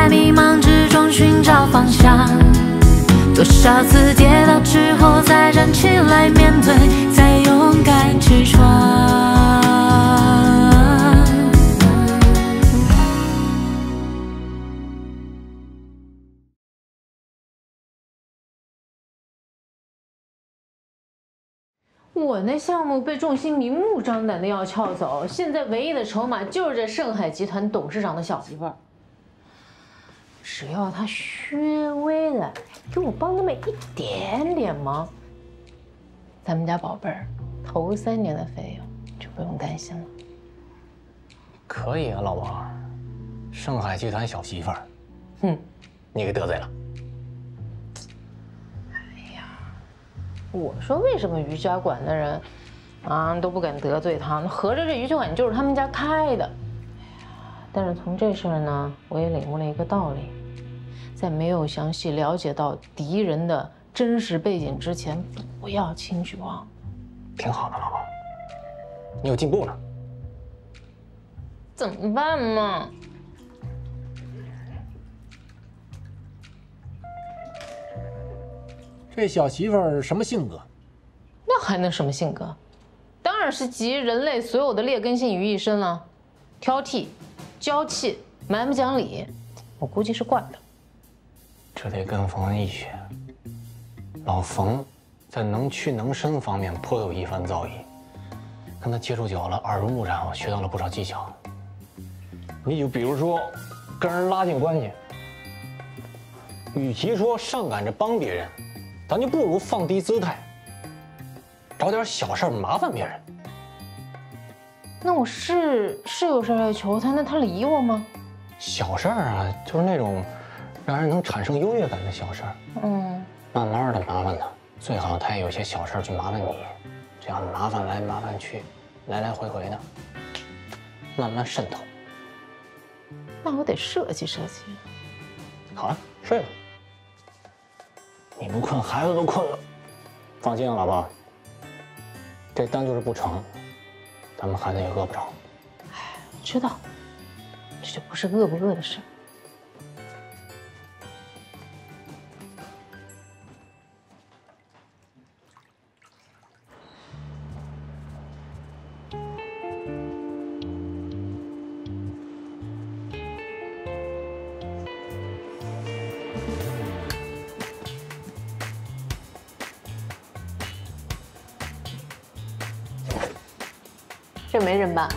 在迷茫之中寻找方向？多少次跌倒之后再站起来面对，再勇敢去闯？我那项目被众星明目张胆的要撬走，现在唯一的筹码就是这盛海集团董事长的小媳妇儿。只要他稍微的给我帮那么一点点忙，咱们家宝贝儿头三年的费用就不用担心了。可以啊，老王，盛海集团小媳妇儿，哼，你给得罪了。哎呀我说为什么瑜伽馆的人啊都不敢得罪他？合着这瑜伽馆就是他们家开的。但是从这事儿呢，我也领悟了一个道理：在没有详细了解到敌人的真实背景之前，不要轻举妄动。挺好的，老婆，你有进步了。怎么办嘛？这小媳妇儿什么性格？那还能什么性格？当然是集人类所有的劣根性于一身了：挑剔、娇气、蛮不讲理。我估计是惯的。这得跟冯恩一学。老冯在能屈能伸方面颇有一番造诣，跟他接触久了，耳濡目染，我学到了不少技巧。你就比如说，跟人拉近关系，与其说上赶着帮别人，咱就不如放低姿态，找点小事麻烦别人。那我是是有事要求他，那他理我吗？小事儿啊，就是那种让人能产生优越感的小事儿。嗯，慢慢的麻烦他，最好他也有些小事儿去麻烦你，这样麻烦来麻烦去，来来回回的，慢慢渗透。那我得设计设计。好啊，睡吧。你不困，孩子都困了。放心啊，老婆，这单就是不成，咱们孩子也饿不着。哎知道，这就不是饿不饿的事儿。这没人吧？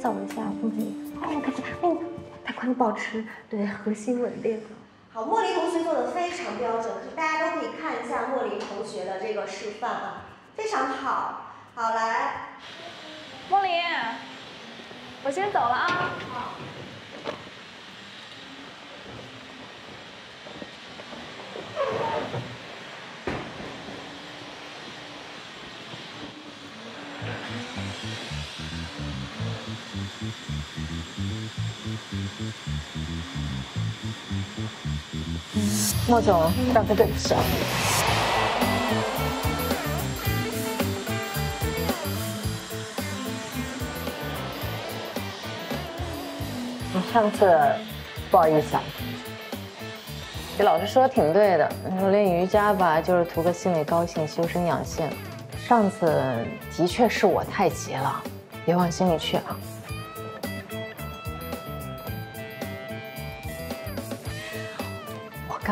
走一下，不可以。哦，开始，哦，太宽，保持对核心稳定。好，莫莉同学做的非常标准，大家都可以看一下莫莉同学的这个示范啊，非常好。好，来，莫莉，我先走了啊。莫总，让他对不起啊。上次不好意思啊，你老师说的挺对的，说练瑜伽吧，就是图个心里高兴，修身养性。上次的确是我太急了，别往心里去啊。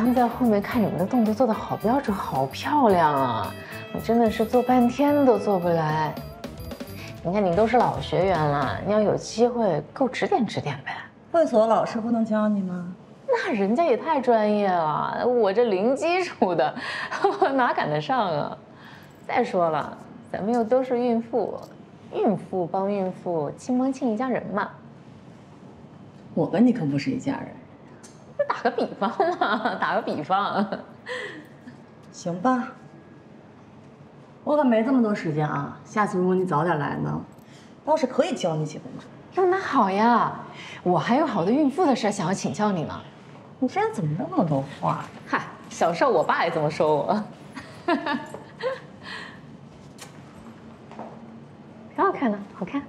刚在后面看你们的动作做的好标准，好漂亮啊！我真的是做半天都做不来。你看你都是老学员了，你要有机会给我指点指点呗。会所老师不能教你吗？那人家也太专业了，我这零基础的，我 哪赶得上啊？再说了，咱们又都是孕妇，孕妇帮孕妇，亲帮亲一家人嘛。我跟你可不是一家人。打个比方嘛，打个比方。行吧，我可没这么多时间啊。下次如果你早点来呢，倒是可以教你几分钟。哟，那好呀，我还有好多孕妇的事想要请教你呢。你这人怎么那么多话？嗨，小时候我爸也这么说我。挺好看的，好看。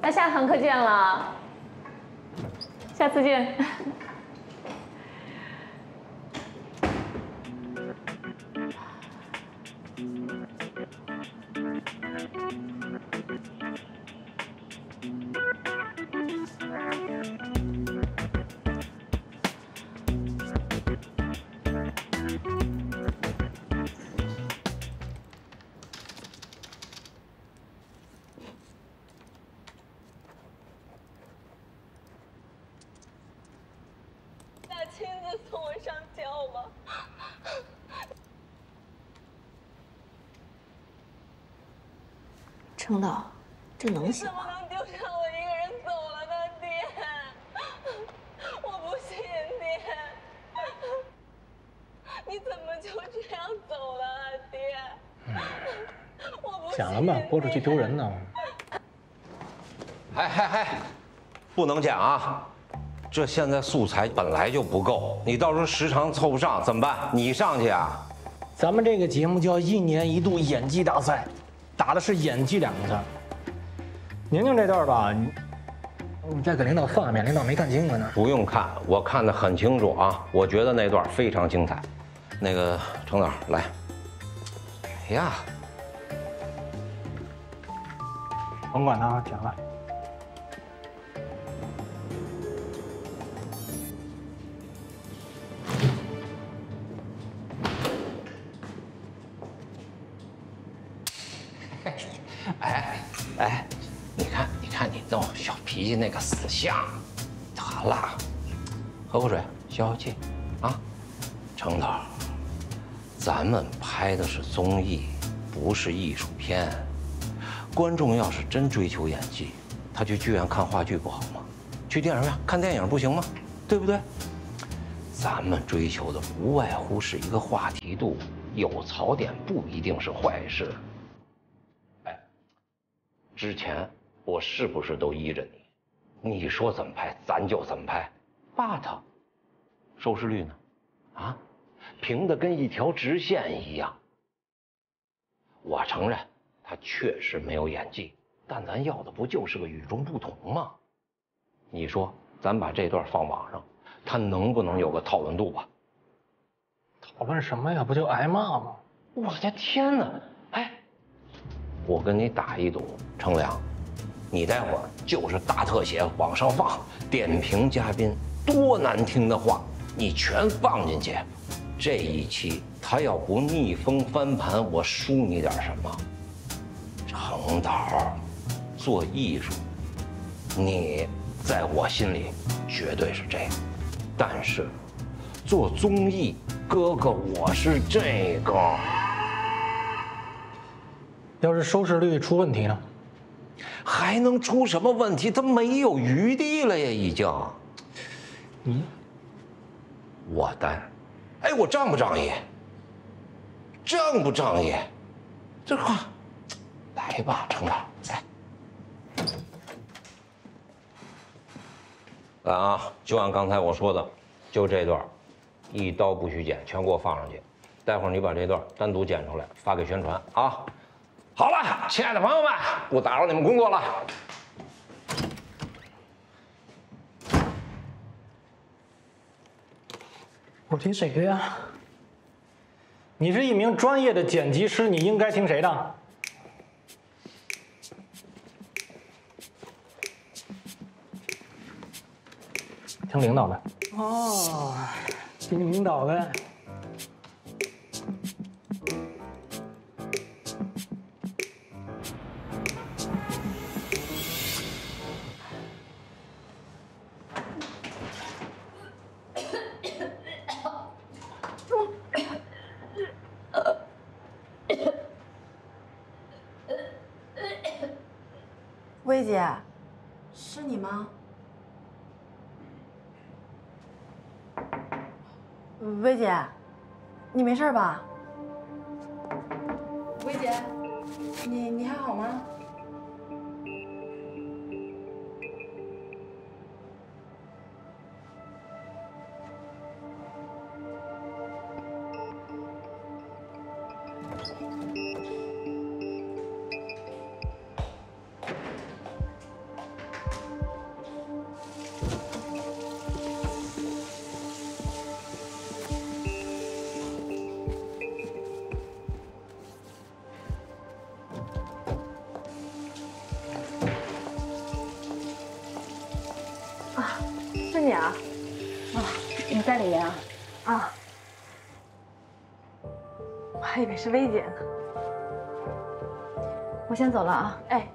那下堂课见了，下次见。程导，这能行吗？怎么能丢下我一个人走了呢，爹？我不信，爹！你怎么就这样走了啊，爹？我不讲了嘛，播出去丢人呢。哎哎哎，不能讲啊！这现在素材本来就不够，你到时候时长凑不上怎么办？你上去啊！咱们这个节目叫一年一度演技大赛。打的是演技两个字。宁宁这段吧，你你再给领导放一遍，领导没看清楚呢。不用看，我看得很清楚啊！我觉得那段非常精彩。那个程导来。哎呀，甭管他，讲了。哎，哎你看，你看你那小脾气那个死相，得了，喝口水消消气，啊，程导，咱们拍的是综艺，不是艺术片。观众要是真追求演技，他去剧院看话剧不好吗？去电影院看电影不行吗？对不对？咱们追求的无外乎是一个话题度，有槽点不一定是坏事。之前我是不是都依着你？你说怎么拍，咱就怎么拍。But，收视率呢？啊，平的跟一条直线一样。我承认他确实没有演技，但咱要的不就是个与众不同吗？你说咱把这段放网上，他能不能有个讨论度吧？讨论什么呀？不就挨骂吗？我的天哪！我跟你打一赌，程良，你待会儿就是大特写往上放，点评嘉宾多难听的话，你全放进去。这一期他要不逆风翻盘，我输你点什么？程导，做艺术，你在我心里绝对是这样，但是做综艺，哥哥我是这个。要是收视率出问题呢？还能出什么问题？他没有余地了呀，已经。你，我担。哎，我仗不仗义？仗不仗义？这话，来吧，程导，来。来啊，就按刚才我说的，就这段，一刀不许剪，全给我放上去。待会儿你把这段单独剪出来，发给宣传啊。好了，亲爱的朋友们，不打扰你们工作了。我听谁的呀？你是一名专业的剪辑师，你应该听谁的？听领导的。哦，听领导的。薇姐，是你吗？薇姐，你没事吧？薇姐，你你还好吗？是薇姐呢。我先走了啊。哎。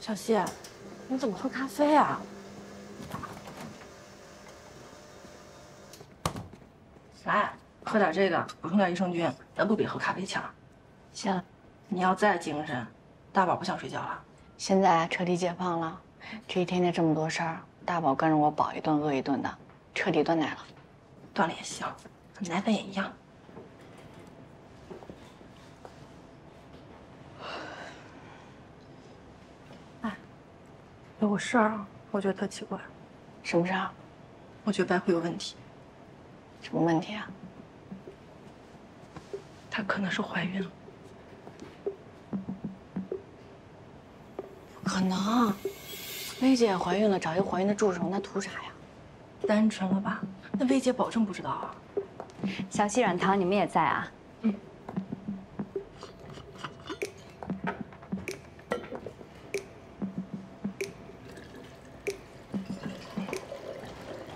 小希，你怎么喝咖啡啊？来，喝点这个，补充点益生菌，咱不比喝咖啡强。行，你要再精神，大宝不想睡觉了。现在彻底解放了，这一天天这么多事儿，大宝跟着我饱一顿饿一顿的，彻底断奶了。断了也行，奶粉也一样。哎，有个事儿啊，我觉得特奇怪。什么事儿？我觉得白慧有问题。什么问题啊？她可能是怀孕了。可能，薇姐怀孕了，找一个怀孕的助手，那图啥呀？单纯了吧？那薇姐保证不知道啊。小溪软糖，你们也在啊？嗯。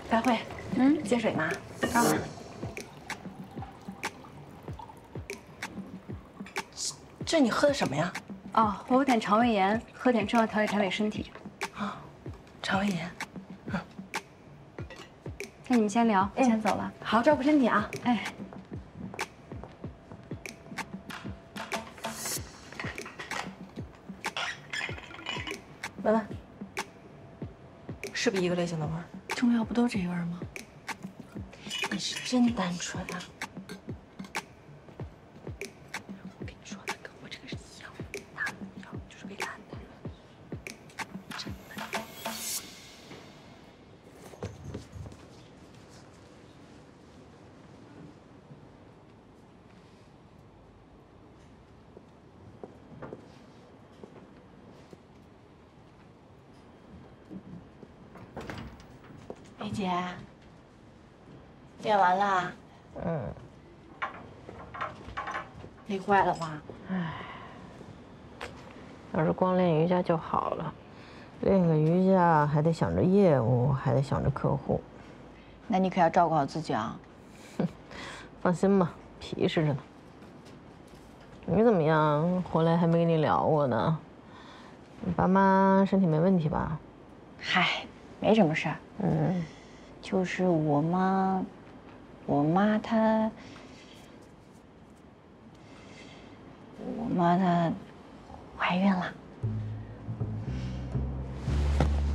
白慧，嗯，接水吗？啊。这你喝的什么呀？哦，我有点肠胃炎，喝点中药调理调理身体。啊，肠胃炎。嗯。那你们先聊，我先走了。好，照顾身体啊。哎。文文，是不是一个类型的味儿？中药不都这味儿吗？你是真单纯啊！姐，练完了。嗯。累坏了吧？唉，要是光练瑜伽就好了，练个瑜伽还得想着业务，还得想着客户。那你可要照顾好自己啊。哼，放心吧，皮实着呢。你怎么样？回来还没跟你聊过呢。你爸妈身体没问题吧？嗨，没什么事儿。嗯，就是我妈，我妈她，我妈她怀孕了。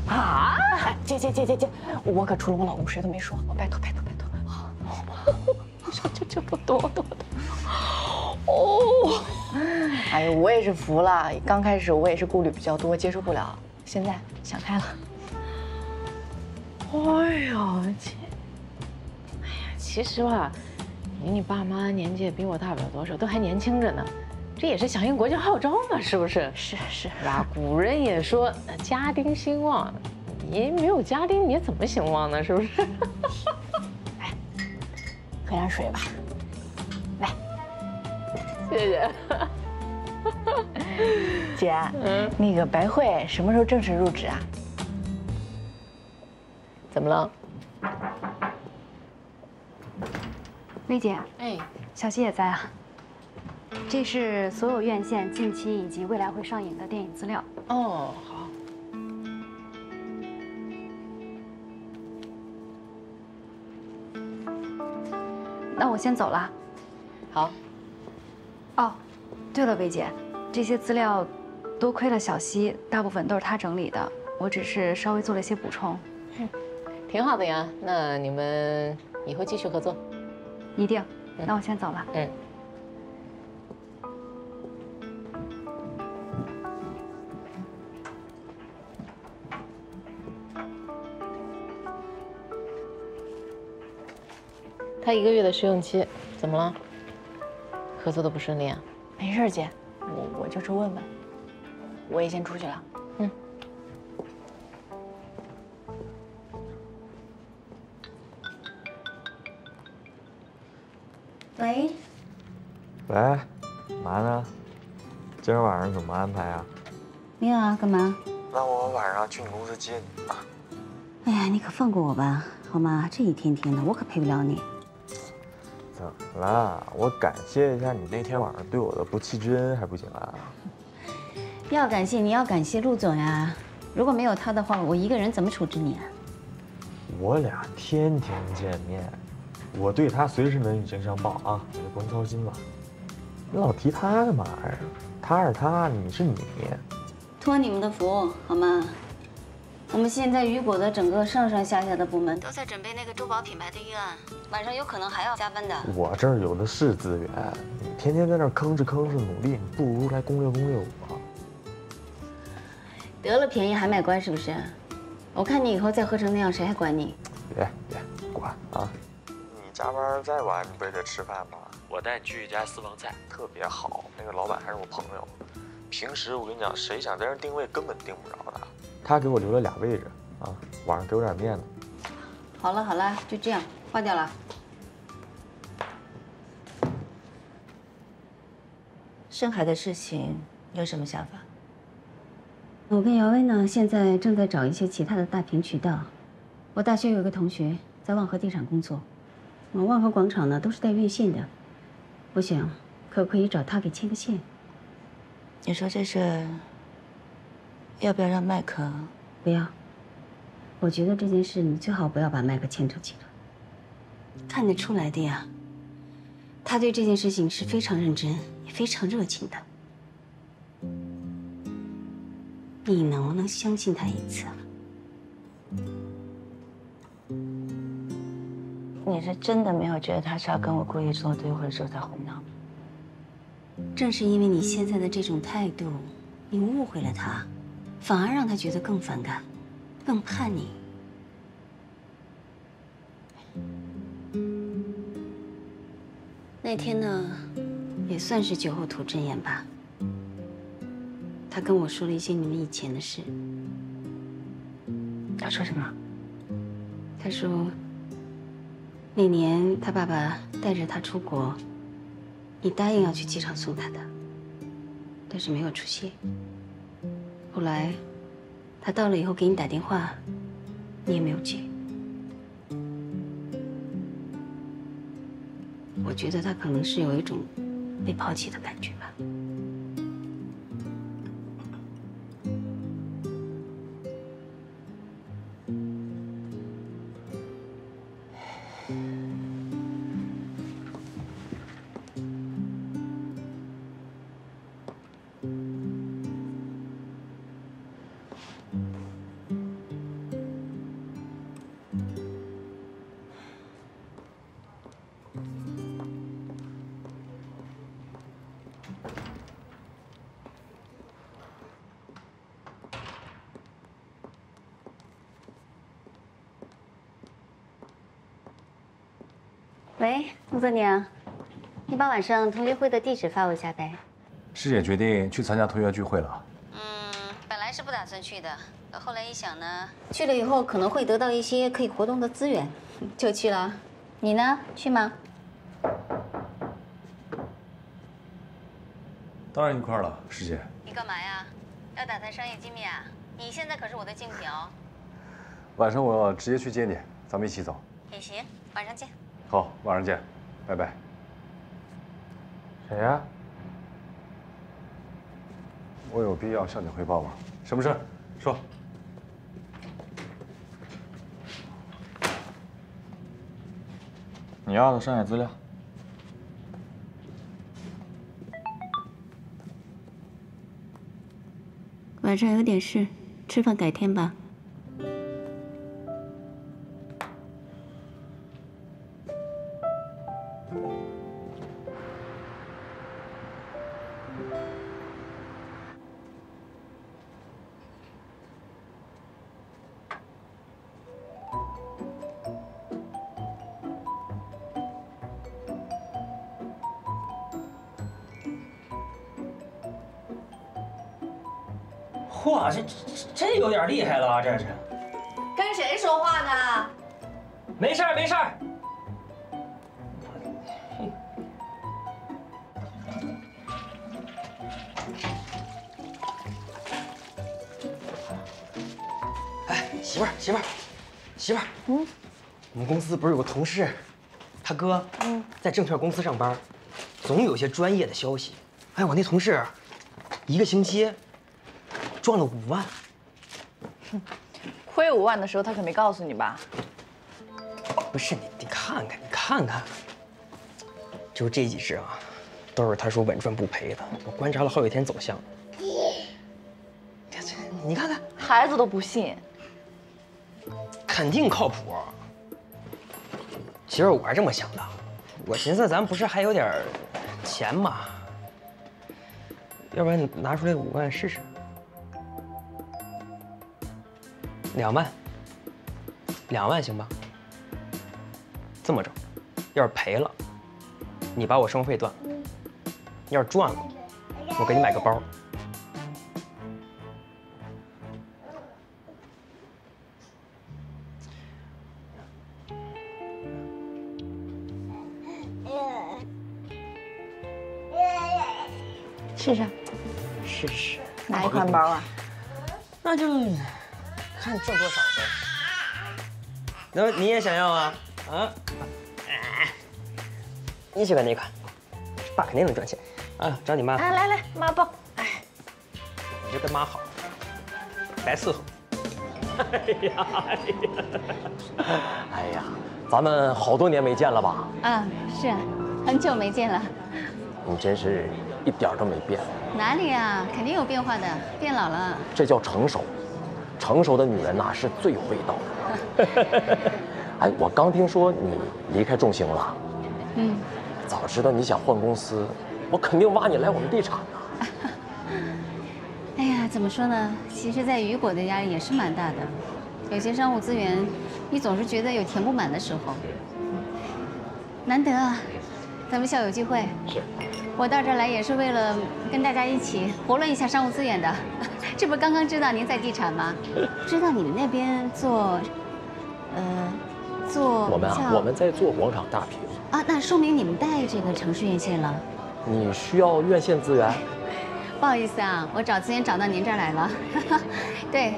啊！姐姐姐姐姐，我可除了我老公谁都没说，我拜托拜托拜托。你说 就这么多多的，哦。哎呦，我也是服了。刚开始我也是顾虑比较多，接受不了。现在想开了。哎呦，这，哎呀，其实吧，你你爸妈年纪也比我大不了多少，都还年轻着呢。这也是响应国家号召嘛，是不是？是是，吧？古人也说家丁兴旺，你没有家丁，你怎么兴旺呢？是不是？来，喝点水吧。来，谢谢。姐，嗯，那个白慧什么时候正式入职啊？怎么了？薇姐，哎，小溪也在啊。这是所有院线近期以及未来会上映的电影资料。哦，好。那我先走了。好。哦，对了，薇姐，这些资料多亏了小溪，大部分都是他整理的，我只是稍微做了一些补充。挺好的呀，那你们以后继续合作，一定。那我先走了。嗯。他一个月的试用期，怎么了？合作的不顺利啊？没事，姐，我我就是问问。我也先出去了。喂，喂，嘛呢？今儿晚上怎么安排啊？没有啊，干嘛？那我晚上去你公司接你啊。哎呀，你可放过我吧，好吗？这一天天的，我可陪不了你。怎么了？我感谢一下你那天晚上对我的不弃之恩，还不行啊？要感谢你要感谢陆总呀，如果没有他的话，我一个人怎么处置你啊？我俩天天见面。我对他随时能以身相报啊，你就不用操心了。你老提他干嘛呀？他是他，你是你。托你们的福，好吗？我们现在雨果的整个上上下下的部门都在准备那个珠宝品牌的预案，晚上有可能还要加班的。我这儿有的是资源，你天天在那吭哧吭哧努力，你不如来攻略攻略我。得了便宜还卖乖是不是？我看你以后再喝成那样，谁还管你？别别管啊！加班再晚，你不也得吃饭吗？我带你去一家私房菜，特别好。那个老板还是我朋友。平时我跟你讲，谁想在这定位，根本定不着的。他给我留了俩位置啊，晚上给我点面子。好了好了，就这样换掉了。深海的事情有什么想法？我跟姚薇呢，现在正在找一些其他的大屏渠道。我大学有一个同学在万和地产工作。我万和广场呢都是带院线的，我想可不可以找他给牵个线？你说这事要不要让麦克？不要。我觉得这件事你最好不要把麦克牵扯进来。看得出来的呀，他对这件事情是非常认真也非常热情的。你能不能相信他一次？你是真的没有觉得他是要跟我故意作对，或者说在胡闹？正是因为你现在的这种态度，你误会了他，反而让他觉得更反感，更叛逆。那天呢，也算是酒后吐真言吧。他跟我说了一些你们以前的事。他说什么？他说。那年他爸爸带着他出国，你答应要去机场送他的，但是没有出现。后来他到了以后给你打电话，你也没有接。我觉得他可能是有一种被抛弃的感觉吧。泽宁，你把晚上同学会的地址发我一下呗。师姐决定去参加同学聚会了。嗯，本来是不打算去的，可后来一想呢，去了以后可能会得到一些可以活动的资源，就去了。你呢？去吗？当然一块了，师姐。你干嘛呀？要打探商业机密啊？你现在可是我的竞品哦。晚上我直接去接你，咱们一起走。也行，晚上见。好，晚上见，拜拜。谁呀？我有必要向你汇报吗？什么事？说。你要的商业资料。晚上有点事，吃饭改天吧。这这这有点厉害了啊！这是。跟谁说话呢？没事儿，没事儿。哎，媳妇儿，媳妇儿，媳妇儿，嗯，我们公司不是有个同事，他哥，嗯，在证券公司上班，总有些专业的消息。哎，我那同事，一个星期赚了五万。亏五万的时候，他可没告诉你吧？不是你，你看看，你看看，就这几只啊，都是他说稳赚不赔的。我观察了好几天走向，你看看，孩子都不信，肯定靠谱。其实我是这么想的，我寻思咱不是还有点钱吗？要不然你拿出来五万试试。两万，两万行吧？这么着，要是赔了，你把我生活费断了；要是赚了，我给你买个包。试试，试试，哪一款包啊？那就看你赚多少呗。那你也想要啊？啊？你喜欢哪款？爸肯定能赚钱啊！找你妈。来来来，妈抱。哎，你就跟妈好，白伺候。哎呀，哎呀，哎呀，咱们好多年没见了吧？啊，是啊，很久没见了。你真是一点都没变。哪里啊？肯定有变化的，变老了。这叫成熟。成熟的女人呐，是最会道的。哎，我刚听说你离开众星了。嗯。早知道你想换公司，我肯定挖你来我们地产呢。哎呀，怎么说呢？其实，在雨果的压力也是蛮大的。有些商务资源，你总是觉得有填不满的时候。难得啊，咱们校友聚会。是。我到这儿来也是为了跟大家一起活络一下商务资源的。这不刚刚知道您在地产吗？知道你们那边做，呃，做我们啊，我们在做广场大屏。啊，那说明你们带这个城市院线了。你需要院线资源？不好意思啊，我找资源找到您这儿来了。对，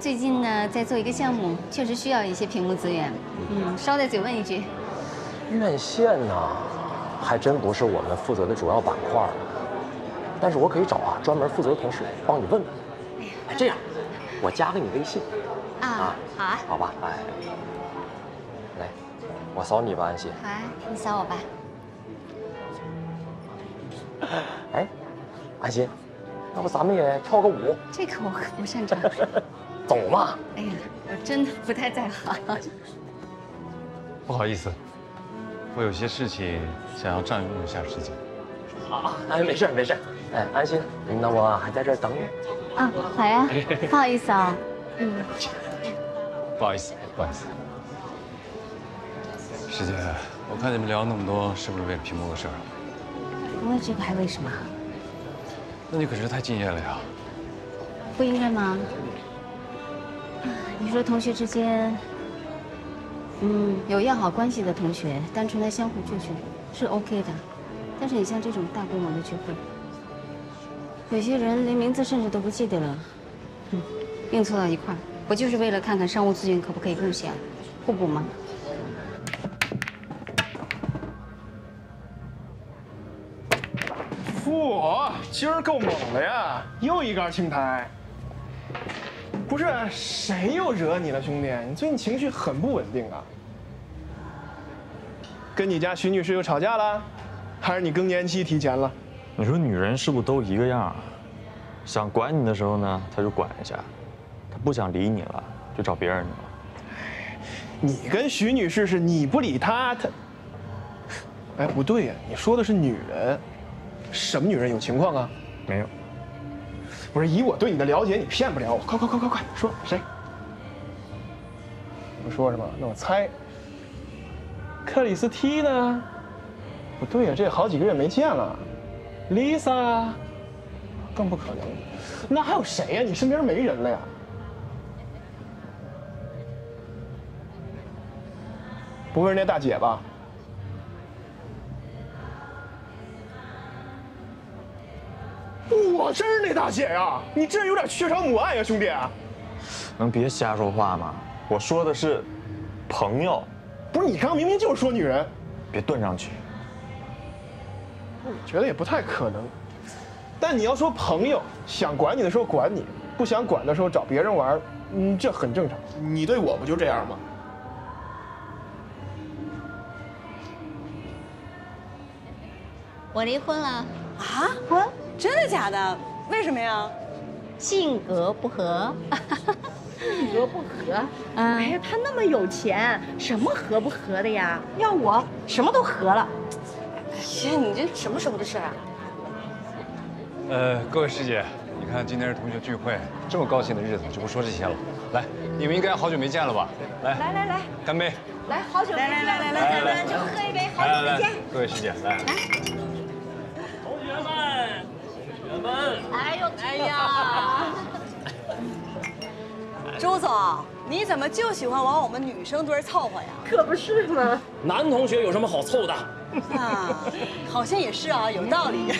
最近呢在做一个项目，确实需要一些屏幕资源。嗯，捎带嘴问一句，院线呢，还真不是我们负责的主要板块。但是我可以找啊专门负责的同事帮你问问。哎，这样，我加个你微信。啊，好啊，好吧，哎，来，我扫你吧，安心。好啊，你扫我吧。哎，安心，要不咱们也跳个舞？这个我可不擅长。走嘛。哎呀，我真的不太在行。不好意思，我有些事情想要占用一下时间。好，哎，没事没事，哎，安心，那我还在这等你。啊，好呀，不好意思啊，嗯，不好意思，不好意思，师姐，我看你们聊那么多，是不是为了屏幕的事儿？为这个还为什么？那你可是太敬业了呀！不应该吗？你说同学之间，嗯，有要好关系的同学，单纯的相互聚聚是 OK 的。但是你像这种大规模的聚会，有些人连名字甚至都不记得了，嗯，硬凑到一块，不就是为了看看商务资源可不可以共享、互补吗？嚯，今儿够猛的呀，又一杆青苔。不是谁又惹你了，兄弟？你最近情绪很不稳定啊。跟你家徐女士又吵架了，还是你更年期提前了？你说女人是不是都一个样？想管你的时候呢，她就管一下；她不想理你了，就找别人去了。你跟徐女士是你不理她，她……哎，不对呀，你说的是女人，什么女人？有情况啊？没有。不是以我对你的了解，你骗不了我。快快快快快，说谁？不说是吧？那我猜。克里斯蒂呢？不对呀，这好几个月没见了。Lisa，更不可能。那还有谁呀？你身边没人了呀？不会是那大姐吧？我真是那大姐呀！你这有点缺少母爱呀，兄弟。能别瞎说话吗？我说的是朋友。不是你刚刚明明就是说女人。别断上去。我觉得也不太可能。但你要说朋友，想管你的时候管你，不想管的时候找别人玩，嗯，这很正常。你对我不就这样吗？我离婚了。啊？婚？真的假的？为什么呀？性格不合。性格不合？哎呀，他那么有钱，什么合不合的呀？要我什么都合了。哎呀，你这什么时候的事啊？呃，各位师姐，你看今天是同学聚会，这么高兴的日子就不说这些了。来，你们应该好久没见了吧？来来来来，干杯！来，好久没见，来来来来，咱们就喝一杯，好久没见。各位师姐，来。同学们，同学们，哎呦，哎呀！周总，你怎么就喜欢往我们女生堆凑合呀？可不是吗。男同学有什么好凑的？啊，好像也是啊，有道理。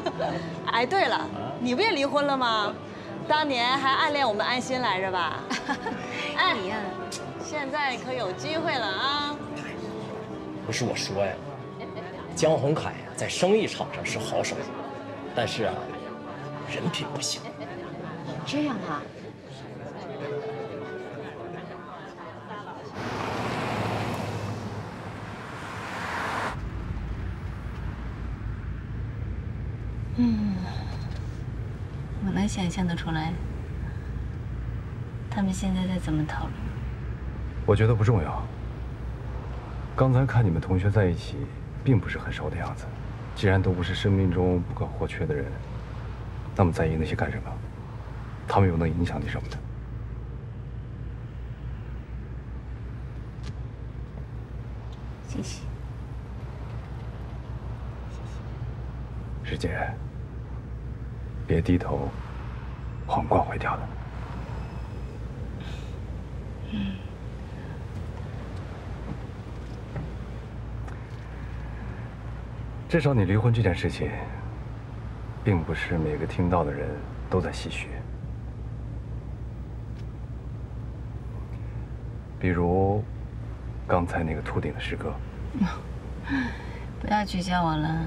哎，对了，你不也离婚了吗？当年还暗恋我们安心来着吧？哎，你呀，现在可有机会了啊！不是我说呀，江宏凯呀，在生意场上是好手，但是啊，人品不行。这样啊？想象得出来，他们现在在怎么讨论。我觉得不重要。刚才看你们同学在一起，并不是很熟的样子。既然都不是生命中不可或缺的人，那么在意那些干什么？他们又能影响你什么呢？谢谢。师姐，别低头，皇冠会掉的。嗯。至少你离婚这件事情，并不是每个听到的人都在唏嘘。比如，刚才那个秃顶的师哥。不要聚焦我了。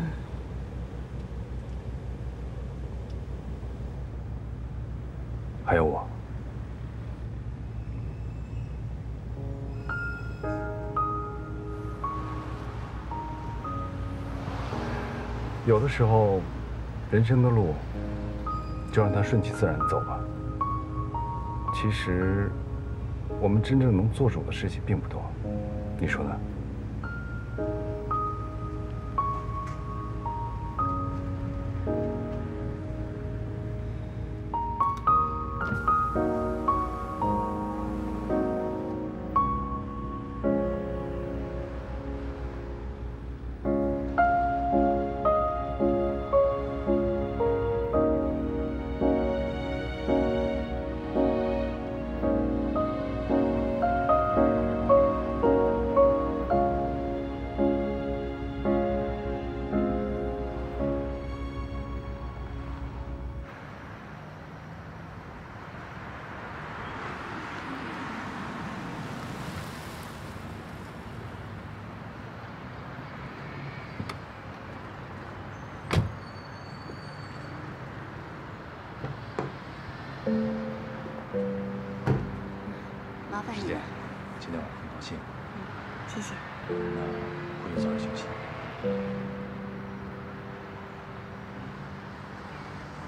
还有我。有的时候，人生的路就让它顺其自然走吧。其实，我们真正能做主的事情并不多，你说呢？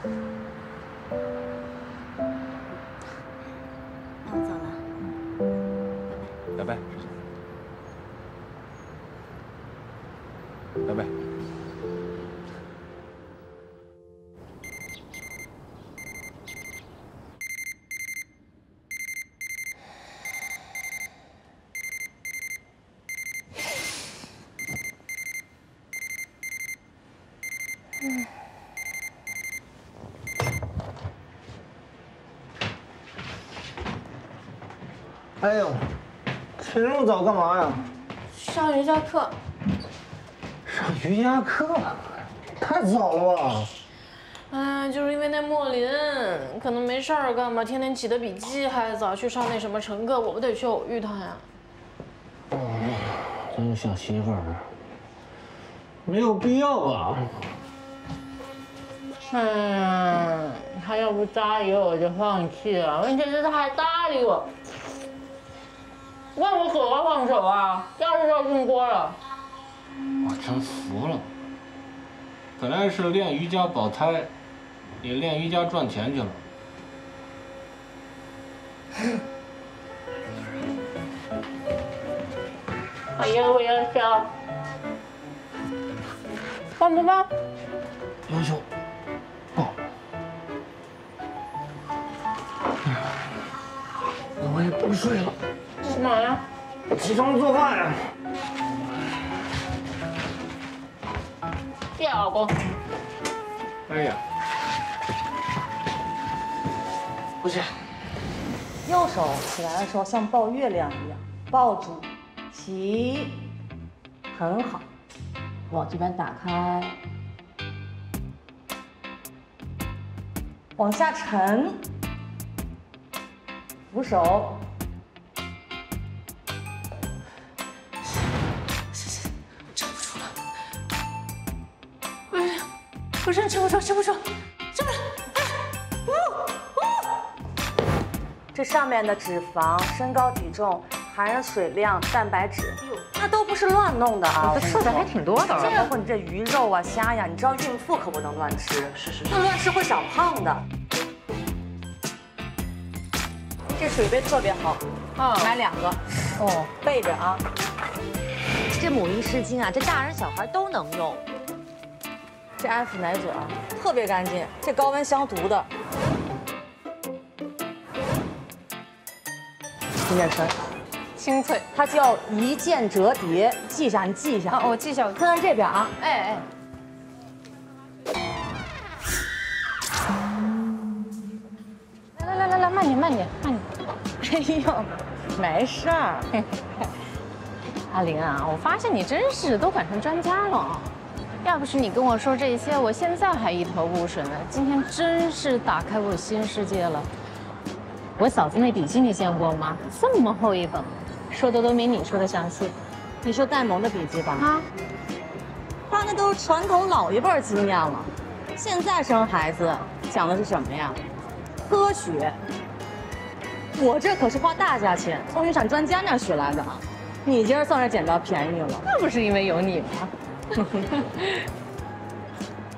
那哎呦，起这么早干嘛呀？上瑜伽课。上瑜伽课？太早了吧？哎，就是因为那莫林可能没事儿干吧，天天起得比鸡还早，去上那什么晨课，我不得去偶遇他呀。哦，真是小媳妇儿，没有必要吧？哎呀，他要不搭理我就放弃了，问题是他还搭理我，问我可要放手啊？要是要进锅了。我真服了，本来是练瑜伽保胎，也练瑜伽赚钱去了。哎呀，我要笑，放不放？优秀，抱。我也不睡了，干嘛呀？起床做饭呀。谢老公。哎呀，不是，右手起来的时候像抱月亮一样，抱住，起，很好，往这边打开，往下沉，扶手，不是撑不住，撑不住，撑不住，呜呜，这上面的脂肪、身高体重、含人水量、蛋白质，那都不是乱弄的啊！这数字还挺多的这包括你这鱼肉啊、虾呀，你知道孕妇可不能乱吃，是是，那乱吃会长胖的。这水杯特别好，啊，买两个，哦，备着啊。这母婴湿巾啊，这大人小孩都能用。这安抚奶嘴啊，特别干净，这高温消毒的。听见声？清脆，它叫一键折叠，记一下，你记一下。哦，我记一下。看看这边啊，哎哎。来来来来来，慢点慢点慢点。哎呦，没事儿。阿玲啊，我发现你真是都管成专家了啊！要不是你跟我说这些，我现在还一头雾水呢。今天真是打开我新世界了。我嫂子那笔记你见过吗？这么厚一本，说的都没你说的详细。你说戴蒙的笔记吧？啊，他那都是传统老一辈经验了。现在生孩子讲的是什么呀？科学。我这可是花大价钱从孕产专家那儿学来的啊！你今儿算是捡到便宜了。那不是因为有你吗？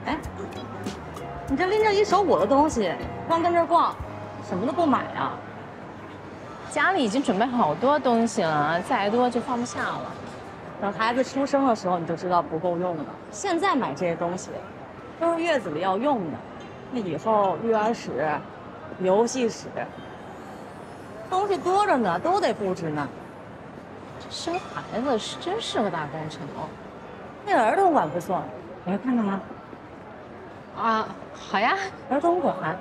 哎，你这拎着一手我的东西，光跟这儿逛，什么都不买啊？家里已经准备好多东西了，再多就放不下了。等孩子出生的时候，你就知道不够用了。现在买这些东西，都是月子里要用的。那以后育儿室、游戏室，东西多着呢，都得布置呢。这生孩子是真是个大工程哦。那儿童馆不错，你来看看吗？啊，好呀，儿童馆。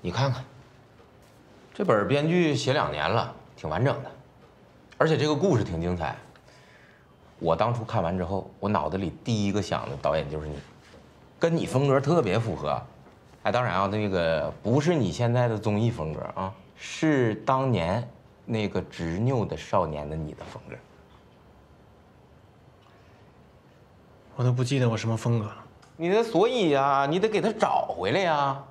你看看，这本编剧写两年了，挺完整的，而且这个故事挺精彩。我当初看完之后，我脑子里第一个想的导演就是你，跟你风格特别符合。哎，当然啊，那个不是你现在的综艺风格啊，是当年那个执拗的少年的你的风格。我都不记得我什么风格了。你的所以呀、你得给他找回来呀，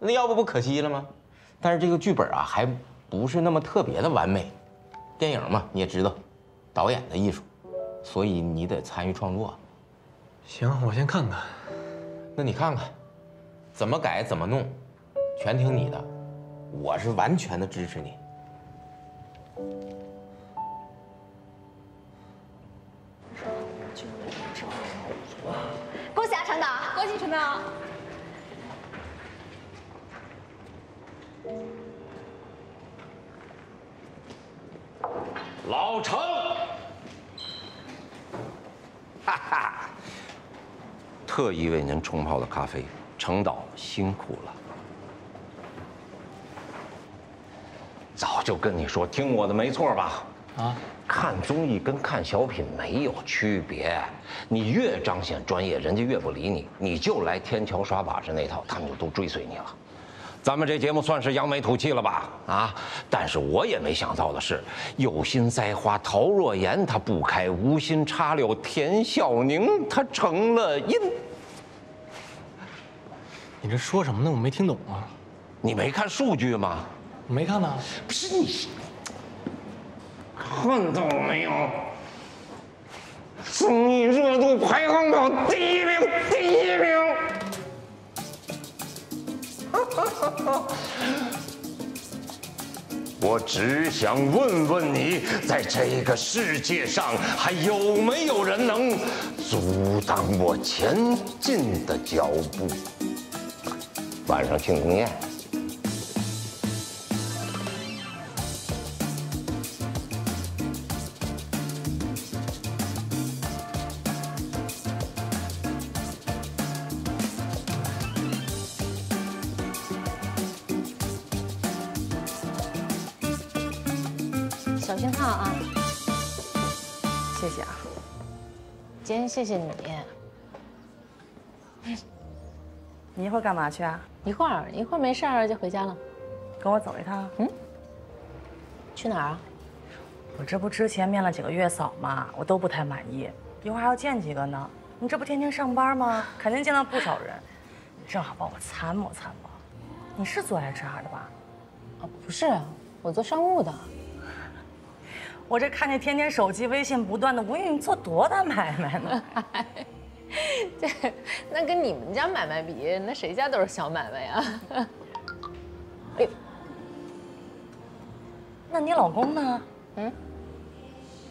那要不不可惜了吗？但是这个剧本啊，还不是那么特别的完美。电影嘛，你也知道，导演的艺术，所以你得参与创作。行，我先看看。那你看看，怎么改怎么弄，全听你的，我是完全的支持你。老程，哈哈，特意为您冲泡的咖啡，程导辛苦了。早就跟你说，听我的没错吧？啊，看综艺跟看小品没有区别，你越彰显专业，人家越不理你。你就来天桥耍把式那套，他们就都追随你了。咱们这节目算是扬眉吐气了吧？啊！但是我也没想到的是，有心栽花陶若妍她不开，无心插柳田孝宁她成了阴。你这说什么呢？我没听懂啊。你没看数据吗？没看呢。不是你看到没有？综艺热度排行榜第一名，第一名。我只想问问你，在这个世界上还有没有人能阻挡我前进的脚步？晚上庆功宴。谢谢你。你一会儿干嘛去啊？一会儿一会儿没事儿就回家了。跟我走一趟。嗯。去哪儿啊？我这不之前面了几个月嫂嘛，我都不太满意，一会儿还要见几个呢。你这不天天上班吗？肯定见到不少人，正好帮我参谋参谋。你是做 HR 的吧？啊，不是，我做商务的。我这看见天天手机微信不断的，我以为你做多大买卖呢？这那跟你们家买卖比，那谁家都是小买卖呀。哎呦，那你老公呢？嗯，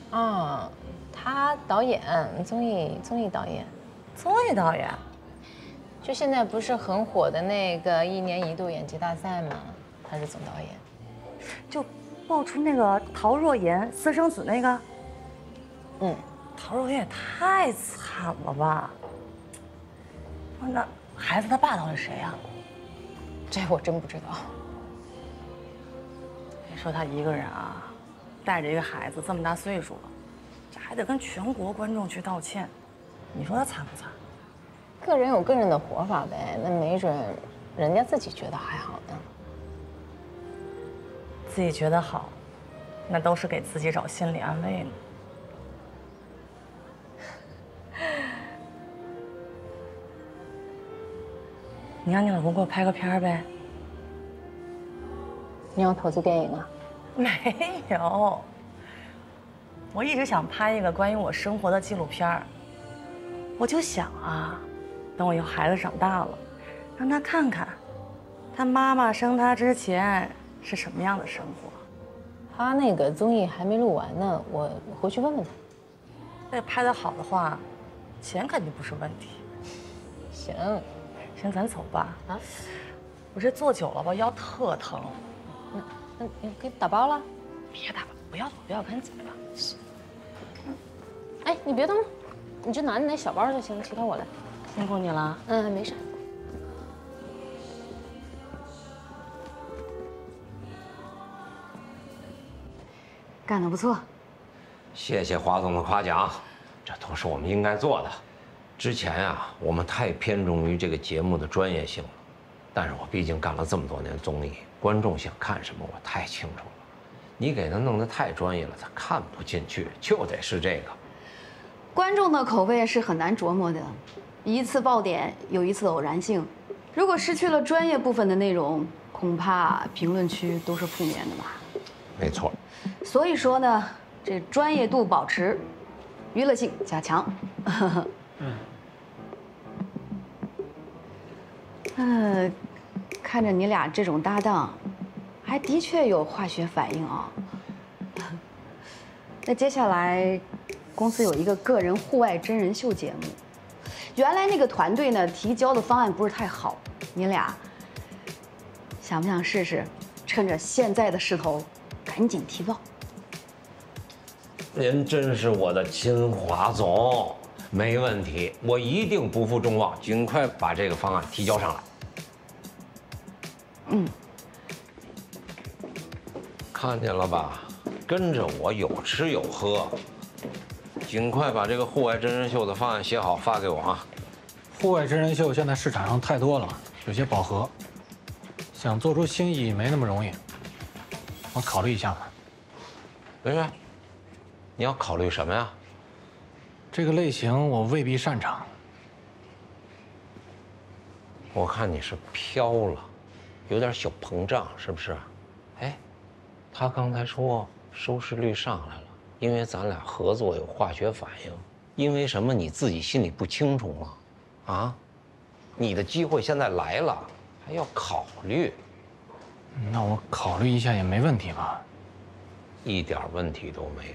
啊，他导演综艺综艺导演，综艺导演，就现在不是很火的那个一年一度演技大赛吗？他是总导演，就。爆出那个陶若妍私生子那个，嗯，陶若妍也太惨了吧！那孩子他爸到底谁呀？这我真不知道。你说他一个人啊，带着一个孩子这么大岁数了，这还得跟全国观众去道歉，你说他惨不惨？个人有个人的活法呗，那没准人家自己觉得还好呢。自己觉得好，那都是给自己找心理安慰呢。你让你老公给我拍个片儿呗。你要投资电影啊？没有，我一直想拍一个关于我生活的纪录片儿我就想啊，等我以后孩子长大了，让他看看，他妈妈生他之前。是什么样的生活？他那个综艺还没录完呢，我回去问问他。那拍的好的话，钱肯定不是问题。行，行，咱走吧。啊，我这坐久了吧，腰特疼。那那你给打包了？别打了，不要不要，赶紧走吧。哎，你别动，你就拿你那小包就行，其他我来。辛苦你了。嗯，没事。干得不错，谢谢华总的夸奖，这都是我们应该做的。之前啊，我们太偏重于这个节目的专业性了，但是我毕竟干了这么多年综艺，观众想看什么我太清楚了。你给他弄得太专业了，他看不进去，就得是这个。观众的口味是很难琢磨的，一次爆点有一次偶然性，如果失去了专业部分的内容。恐怕评论区都是负面的吧。没错。所以说呢，这专业度保持，娱乐性加强。嗯。嗯，看着你俩这种搭档，还的确有化学反应啊。那接下来，公司有一个个人户外真人秀节目。原来那个团队呢提交的方案不是太好，你俩想不想试试？趁着现在的势头，赶紧提报。您真是我的亲华总，没问题，我一定不负众望，尽快把这个方案提交上来。嗯，看见了吧？跟着我有吃有喝。尽快把这个户外真人秀的方案写好发给我啊！户外真人秀现在市场上太多了，有些饱和，想做出新意没那么容易。我考虑一下吧。文渊，你要考虑什么呀？这个类型我未必擅长。我看你是飘了，有点小膨胀，是不是？哎，他刚才说收视率上来了。因为咱俩合作有化学反应，因为什么你自己心里不清楚吗？啊，你的机会现在来了，还要考虑。那我考虑一下也没问题吧？一点问题都没有。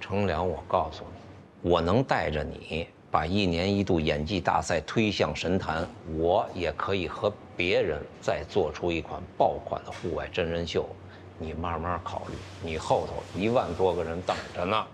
程良，我告诉你，我能带着你把一年一度演技大赛推向神坛，我也可以和别人再做出一款爆款的户外真人秀。你慢慢考虑，你后头一万多个人等着呢。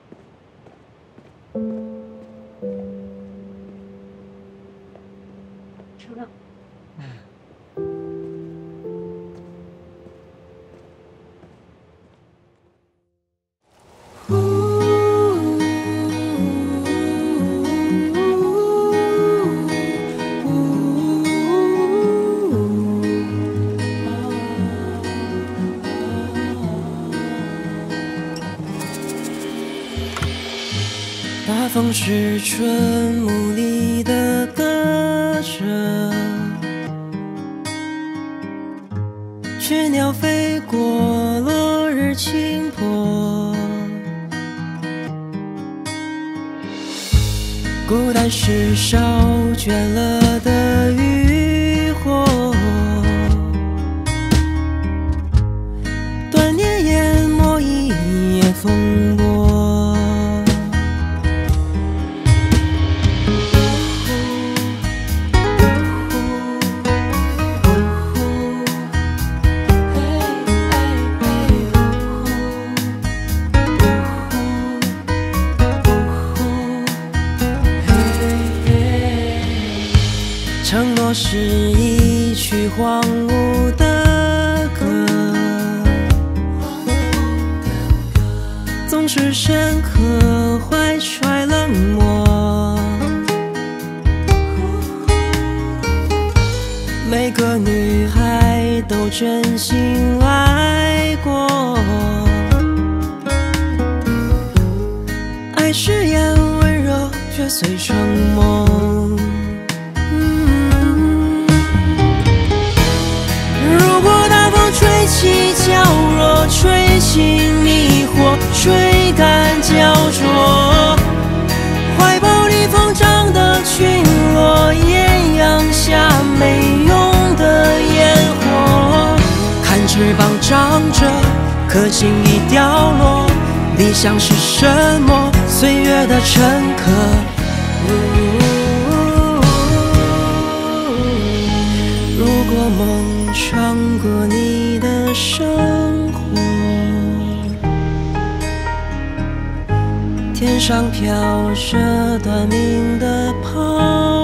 承诺是一曲荒芜的歌，总是深刻怀揣冷漠。每个女孩都真心爱过，爱誓言温柔，却碎成梦。吹干焦灼。怀抱里疯长的群落，艳阳下没用的烟火。看翅膀长着，可轻易掉落。理想是什么？岁月的乘客。如果梦穿过你的。生活，上飘着短命的炮。